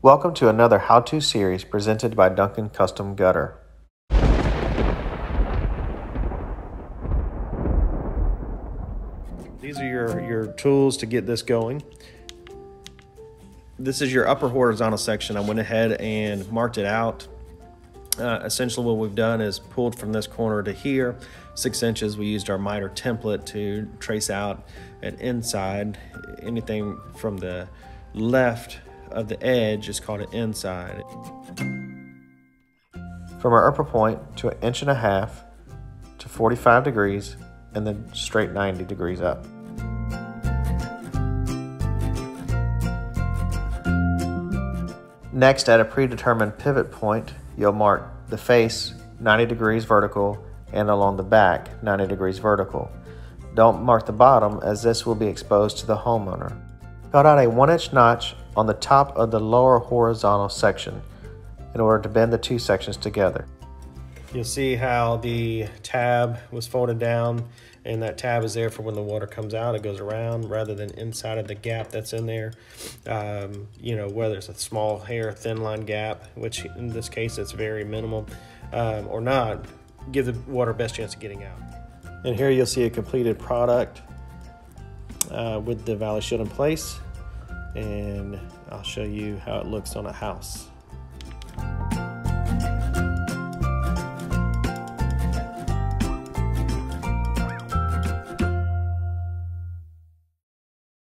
Welcome to another how-to series presented by Duncan Custom Gutter. These are your, your tools to get this going. This is your upper horizontal section. I went ahead and marked it out. Uh, essentially what we've done is pulled from this corner to here, six inches. We used our miter template to trace out an inside. Anything from the left of the edge is called an inside. From our upper point to an inch and a half to 45 degrees and then straight 90 degrees up. Next, at a predetermined pivot point, you'll mark the face 90 degrees vertical and along the back 90 degrees vertical. Don't mark the bottom as this will be exposed to the homeowner. Cut out a 1 inch notch on the top of the lower horizontal section in order to bend the two sections together. You'll see how the tab was folded down and that tab is there for when the water comes out, it goes around rather than inside of the gap that's in there. Um, you know, whether it's a small hair thin line gap, which in this case it's very minimal, um, or not, give the water best chance of getting out. And here you'll see a completed product uh, with the valley shield in place and I'll show you how it looks on a house.